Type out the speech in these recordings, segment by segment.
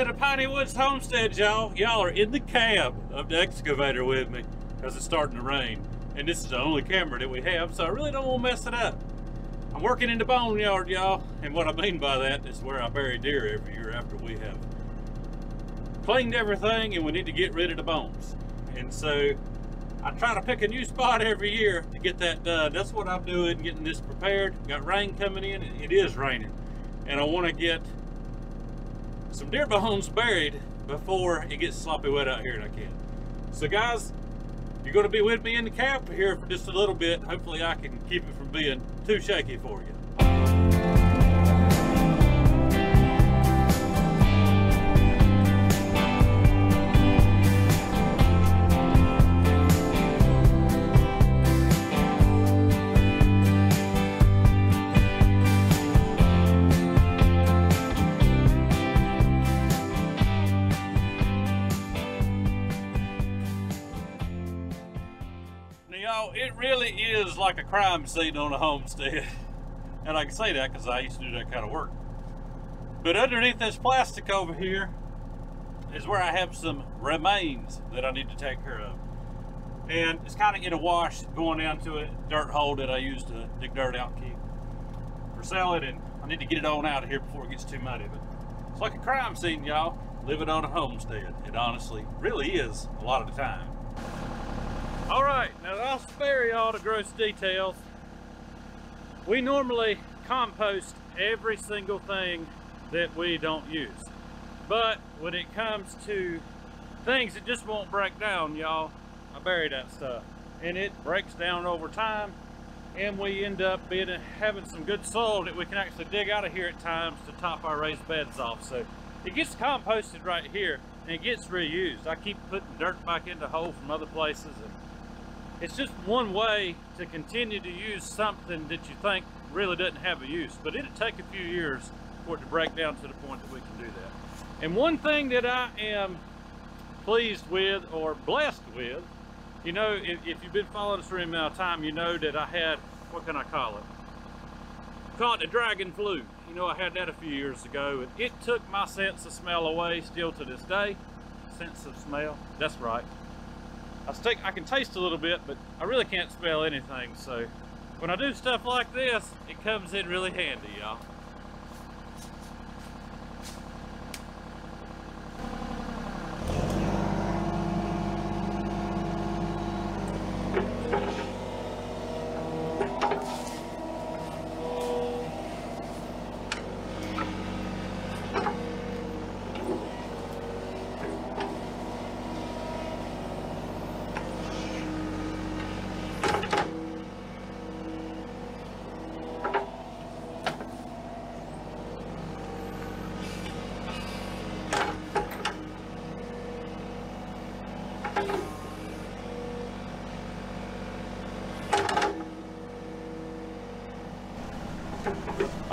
to the Piney Woods Homestead, y'all. Y'all are in the cab of the excavator with me because it's starting to rain. And this is the only camera that we have, so I really don't want to mess it up. I'm working in the boneyard, y'all. And what I mean by that is where I bury deer every year after we have cleaned everything and we need to get rid of the bones. And so I try to pick a new spot every year to get that done. That's what I'm doing, getting this prepared. Got rain coming in. It is raining. And I want to get some deer bones buried before it gets sloppy wet out here and I can. So guys, you're going to be with me in the cab here for just a little bit. Hopefully I can keep it from being too shaky for you. Is like a crime scene on a homestead. And I can say that because I used to do that kind of work. But underneath this plastic over here is where I have some remains that I need to take care of. And it's kind of in a wash going down to a dirt hole that I use to dig dirt out and keep for selling. And I need to get it on out of here before it gets too muddy. But it's like a crime scene, y'all, living on a homestead. It honestly really is a lot of the time. All right, now I'll spare you all the gross details. We normally compost every single thing that we don't use. But when it comes to things that just won't break down, y'all, I bury that stuff. And it breaks down over time and we end up being having some good soil that we can actually dig out of here at times to top our raised beds off. So it gets composted right here and it gets reused. I keep putting dirt back into hole from other places and it's just one way to continue to use something that you think really doesn't have a use. But it'll take a few years for it to break down to the point that we can do that. And one thing that I am pleased with or blessed with, you know, if, if you've been following us for any amount of time, you know that I had, what can I call it? Call it the dragon flu. You know, I had that a few years ago. And it took my sense of smell away still to this day. Sense of smell, that's right. I, stick, I can taste a little bit, but I really can't smell anything. So when I do stuff like this, it comes in really handy, y'all.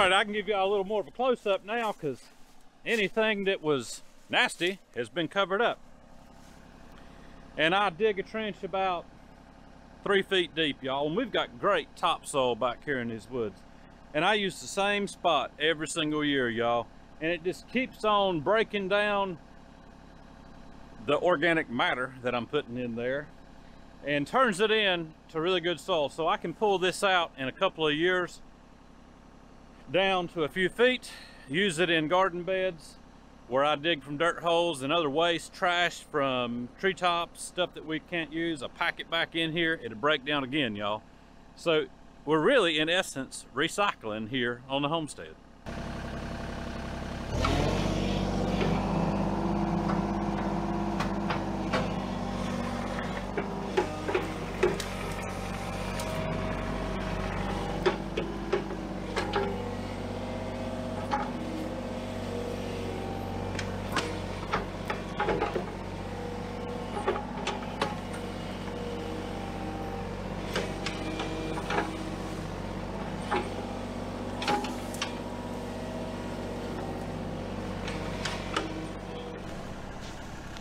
All right, I can give you a little more of a close-up now because anything that was nasty has been covered up. And I dig a trench about three feet deep, y'all. And we've got great topsoil back here in these woods. And I use the same spot every single year, y'all. And it just keeps on breaking down the organic matter that I'm putting in there and turns it in to really good soil. So I can pull this out in a couple of years down to a few feet, use it in garden beds where I dig from dirt holes and other waste, trash from treetops, stuff that we can't use. I pack it back in here, it'll break down again, y'all. So we're really, in essence, recycling here on the homestead.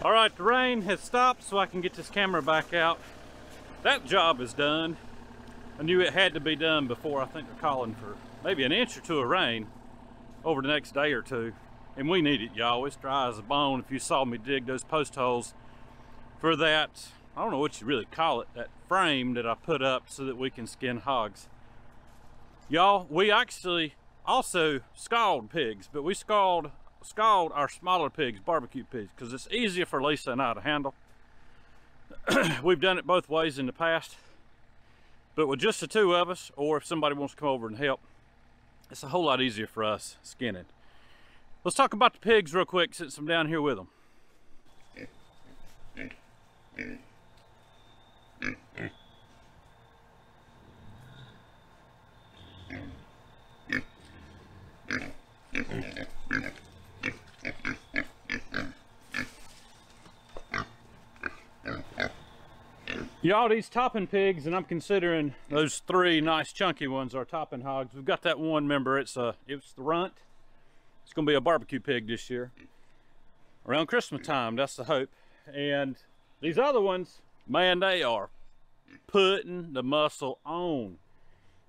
All right, the rain has stopped so I can get this camera back out. That job is done. I knew it had to be done before I think they're calling for maybe an inch or two of rain over the next day or two. And we need it, y'all. It's dry as a bone. If you saw me dig those post holes for that, I don't know what you really call it, that frame that I put up so that we can skin hogs. Y'all, we actually also scald pigs, but we scald, scald our smaller pigs, barbecue pigs, because it's easier for Lisa and I to handle. We've done it both ways in the past, but with just the two of us, or if somebody wants to come over and help, it's a whole lot easier for us skinning. Let's talk about the pigs real quick since I'm down here with them. Y'all, these topping pigs, and I'm considering those three nice chunky ones are topping hogs. We've got that one, member. it's a, it's the runt. It's gonna be a barbecue pig this year. Around Christmas time, that's the hope. And these other ones, man, they are putting the muscle on.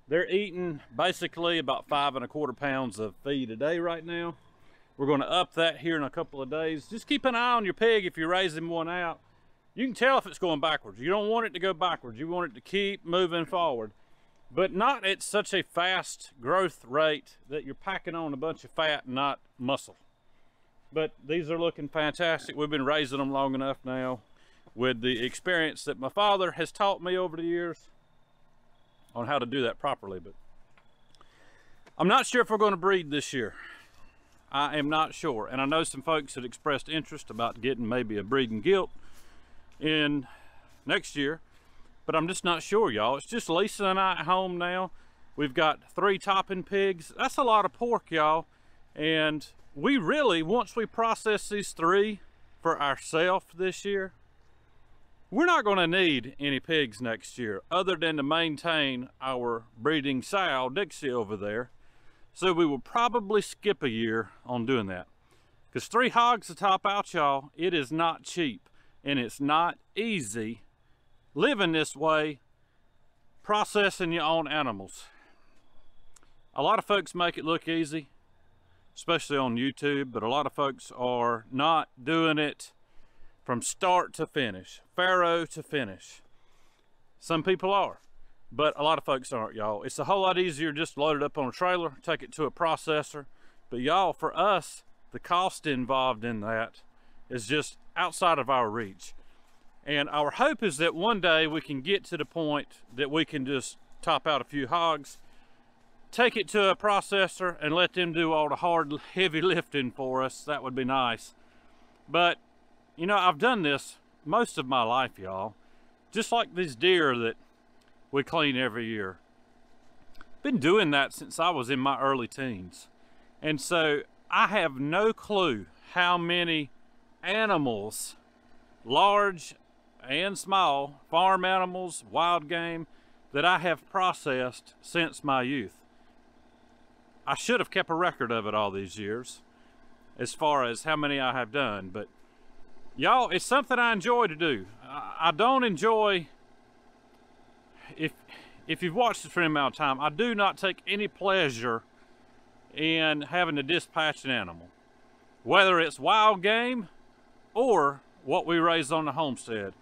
They're eating basically about five and a quarter pounds of feed a day right now. We're going to up that here in a couple of days. Just keep an eye on your pig if you're raising one out. You can tell if it's going backwards. You don't want it to go backwards. You want it to keep moving forward, but not at such a fast growth rate that you're packing on a bunch of fat not muscle. But these are looking fantastic. We've been raising them long enough now with the experience that my father has taught me over the years on how to do that properly. But I'm not sure if we're going to breed this year. I am not sure. And I know some folks had expressed interest about getting maybe a breeding gilt in next year. But I'm just not sure, y'all. It's just Lisa and I at home now. We've got three topping pigs. That's a lot of pork, y'all. And we really, once we process these three for ourselves this year, we're not going to need any pigs next year other than to maintain our breeding sow, Dixie, over there. So we will probably skip a year on doing that. Because three hogs to top out, y'all, it is not cheap. And it's not easy living this way, processing your own animals. A lot of folks make it look easy, especially on YouTube, but a lot of folks are not doing it from start to finish, farrow to finish. Some people are, but a lot of folks aren't, y'all. It's a whole lot easier just load it up on a trailer, take it to a processor. But y'all, for us, the cost involved in that is just outside of our reach. And our hope is that one day we can get to the point that we can just top out a few hogs, take it to a processor and let them do all the hard, heavy lifting for us. That would be nice. But you know, I've done this most of my life, y'all. Just like these deer that we clean every year. Been doing that since I was in my early teens. And so I have no clue how many animals, large and small, farm animals, wild game, that I have processed since my youth. I should have kept a record of it all these years as far as how many I have done, but y'all it's something i enjoy to do i don't enjoy if if you've watched this for any amount of time i do not take any pleasure in having to dispatch an animal whether it's wild game or what we raised on the homestead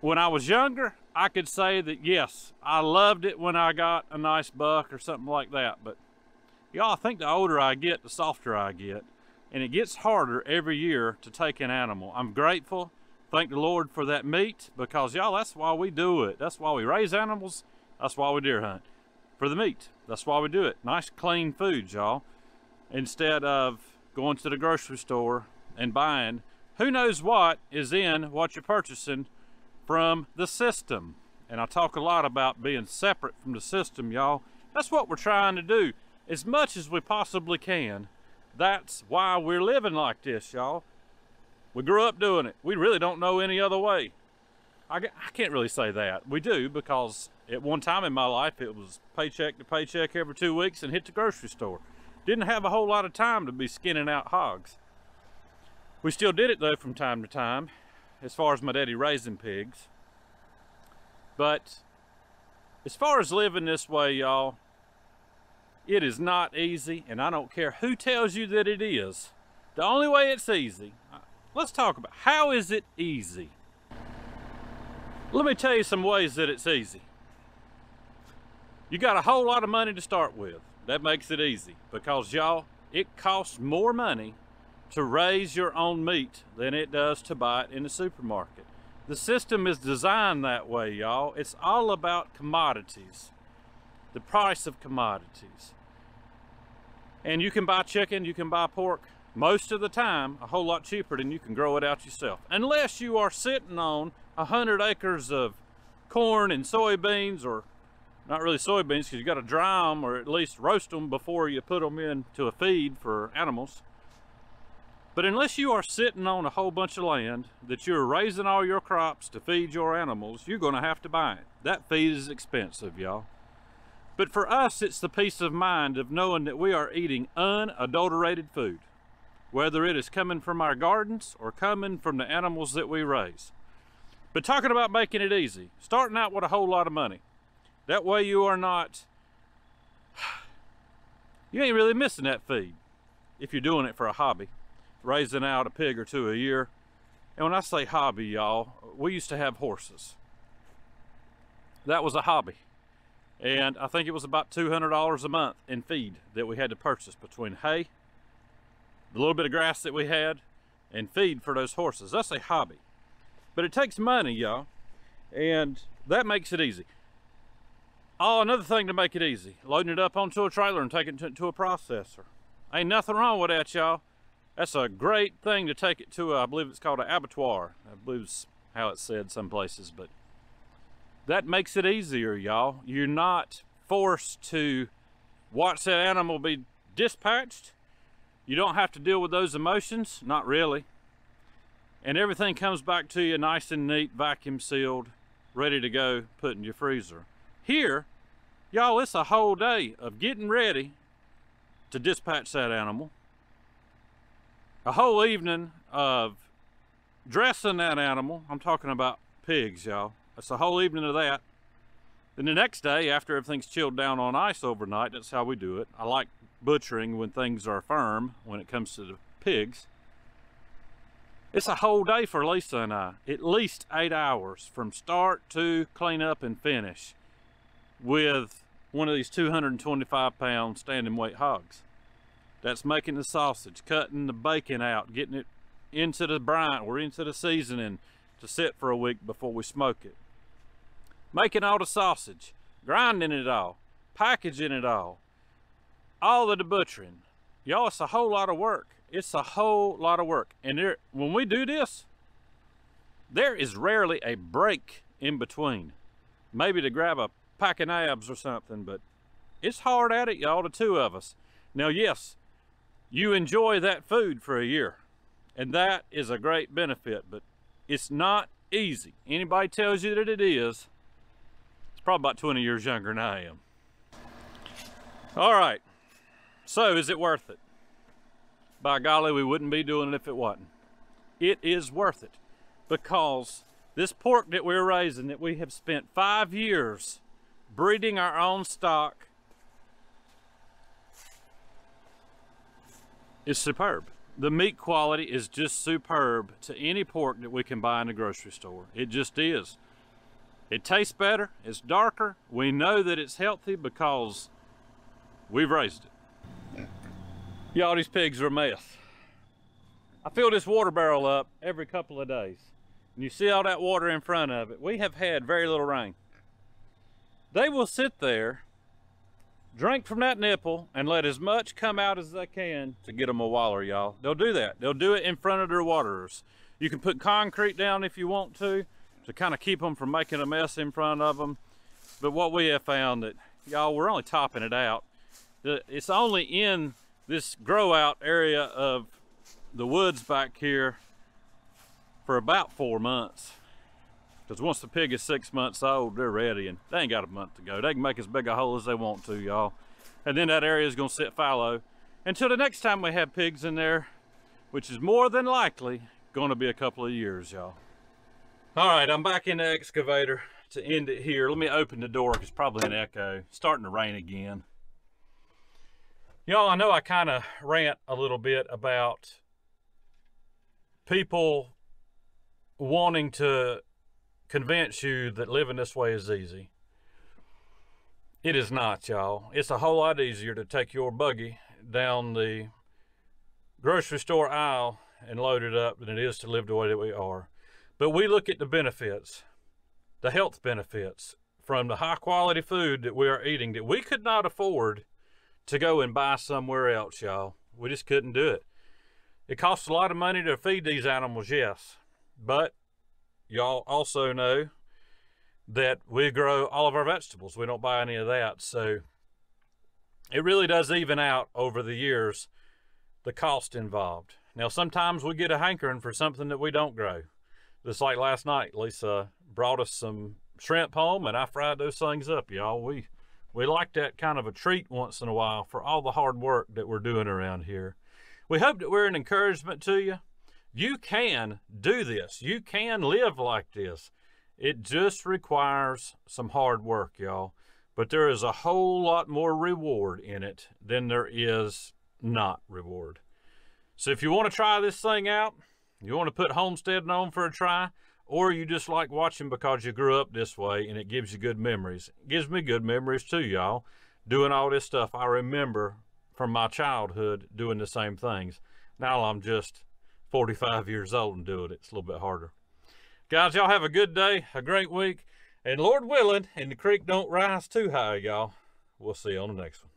when i was younger i could say that yes i loved it when i got a nice buck or something like that but y'all i think the older i get the softer i get and it gets harder every year to take an animal. I'm grateful, thank the Lord for that meat because y'all, that's why we do it. That's why we raise animals. That's why we deer hunt for the meat. That's why we do it. Nice clean food, y'all. Instead of going to the grocery store and buying who knows what is in what you're purchasing from the system. And I talk a lot about being separate from the system, y'all. That's what we're trying to do as much as we possibly can that's why we're living like this, y'all. We grew up doing it. We really don't know any other way. I, I can't really say that. We do because at one time in my life, it was paycheck to paycheck every two weeks and hit the grocery store. Didn't have a whole lot of time to be skinning out hogs. We still did it though from time to time, as far as my daddy raising pigs. But as far as living this way, y'all, It is not easy, and I don't care who tells you that it is. The only way it's easy, uh, let's talk about how is it easy? Let me tell you some ways that it's easy. You got a whole lot of money to start with. That makes it easy because y'all, it costs more money to raise your own meat than it does to buy it in the supermarket. The system is designed that way, y'all. It's all about commodities, the price of commodities. And you can buy chicken, you can buy pork, most of the time a whole lot cheaper than you can grow it out yourself. Unless you are sitting on a hundred acres of corn and soybeans or not really soybeans because you got to dry them or at least roast them before you put them into a feed for animals. But unless you are sitting on a whole bunch of land that you're raising all your crops to feed your animals, you're going to have to buy it. That feed is expensive, y'all. But for us, it's the peace of mind of knowing that we are eating unadulterated food, whether it is coming from our gardens or coming from the animals that we raise. But talking about making it easy, starting out with a whole lot of money. That way you are not, you ain't really missing that feed if you're doing it for a hobby raising out a pig or two a year. And when I say hobby, y'all, we used to have horses. That was a hobby. And I think it was about $200 a month in feed that we had to purchase between hay, the little bit of grass that we had, and feed for those horses. That's a hobby. But it takes money, y'all. And that makes it easy. Oh, another thing to make it easy, loading it up onto a trailer and taking it to, to a processor. Ain't nothing wrong with that, y'all. That's a great thing to take it to, I believe it's called an abattoir. I believe it's how it's said some places, but that makes it easier, y'all. You're not forced to watch that animal be dispatched. You don't have to deal with those emotions, not really. And everything comes back to you nice and neat, vacuum sealed, ready to go, put in your freezer. Here, y'all, it's a whole day of getting ready to dispatch that animal a whole evening of dressing that animal. I'm talking about pigs, y'all. That's a whole evening of that. Then the next day, after everything's chilled down on ice overnight, that's how we do it. I like butchering when things are firm when it comes to the pigs. It's a whole day for Lisa and I. At least eight hours from start to clean up and finish with one of these 225 pound standing weight hogs. That's making the sausage, cutting the bacon out, getting it into the brine or into the seasoning to sit for a week before we smoke it. Making all the sausage, grinding it all, packaging it all, all of the butchering. Y'all, it's a whole lot of work. It's a whole lot of work. And there, when we do this, there is rarely a break in between. Maybe to grab a pack of nabs or something, but it's hard at it, y'all, the two of us. Now, yes, you enjoy that food for a year. And that is a great benefit, but it's not easy. Anybody tells you that it is, it's probably about 20 years younger than I am. All right, so is it worth it? By golly, we wouldn't be doing it if it wasn't. It is worth it because this pork that we're raising that we have spent five years breeding our own stock is superb. The meat quality is just superb to any pork that we can buy in the grocery store. It just is. It tastes better, it's darker. We know that it's healthy because we've raised it. Y'all, these pigs are a mess. I fill this water barrel up every couple of days. And you see all that water in front of it. We have had very little rain. They will sit there drink from that nipple and let as much come out as they can to get them a waller, y'all. They'll do that. They'll do it in front of their waterers. You can put concrete down if you want to, to kind of keep them from making a mess in front of them. But what we have found that, y'all, we're only topping it out. It's only in this grow out area of the woods back here for about four months. Because once the pig is six months old, they're ready and they ain't got a month to go. They can make as big a hole as they want to, y'all. And then that area is gonna sit fallow until the next time we have pigs in there, which is more than likely gonna be a couple of years, y'all. All right, I'm back in the excavator to end it here. Let me open the door, it's probably an echo. It's starting to rain again. Y'all, I know I kind of rant a little bit about people wanting to convince you that living this way is easy. It is not, y'all. It's a whole lot easier to take your buggy down the grocery store aisle and load it up than it is to live the way that we are. But we look at the benefits, the health benefits from the high quality food that we are eating that we could not afford to go and buy somewhere else, y'all. We just couldn't do it. It costs a lot of money to feed these animals, yes. But y'all also know that we grow all of our vegetables. We don't buy any of that. So it really does even out over the years the cost involved. Now, sometimes we get a hankering for something that we don't grow. Just like last night, Lisa brought us some shrimp home and I fried those things up, y'all. We we like that kind of a treat once in a while for all the hard work that we're doing around here. We hope that we're an encouragement to you. You can do this. You can live like this. It just requires some hard work, y'all. But there is a whole lot more reward in it than there is not reward. So if you want to try this thing out, you want to put homesteading on for a try, or you just like watching because you grew up this way and it gives you good memories. It gives me good memories too, y'all. Doing all this stuff, I remember from my childhood doing the same things. Now I'm just 45 years old and doing it. It's a little bit harder. Guys, y'all have a good day, a great week, and Lord willing, and the creek don't rise too high, y'all. We'll see you on the next one.